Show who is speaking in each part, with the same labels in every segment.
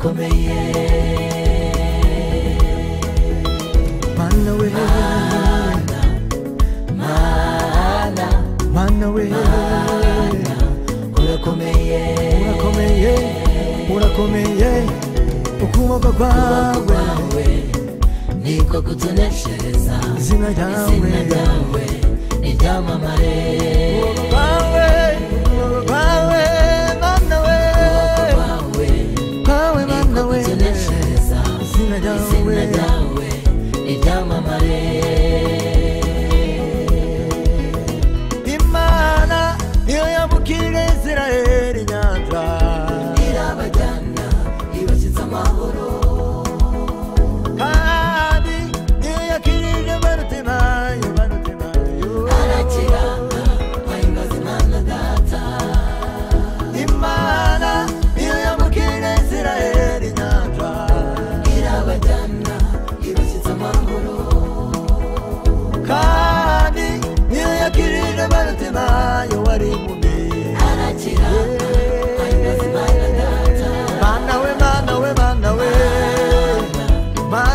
Speaker 1: urakomeye
Speaker 2: mana we mana mana
Speaker 1: urakomeye
Speaker 2: urakomeye ukuboko kwawe niko izina ryawe ni ryamamare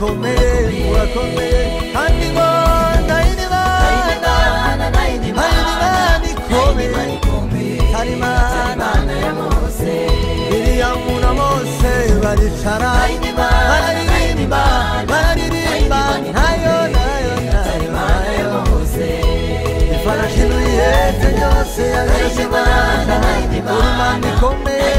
Speaker 2: urakomeye urakomeye kandi ngo ndayinibana
Speaker 1: Imana nayo
Speaker 2: Imana ikomeye. hari imana miriyamu na mose baricara bararirimba bararirimba nayo nayo nayo nayo ifarashi n'uyihetse byose yabiroshye imana uri imana ikomeye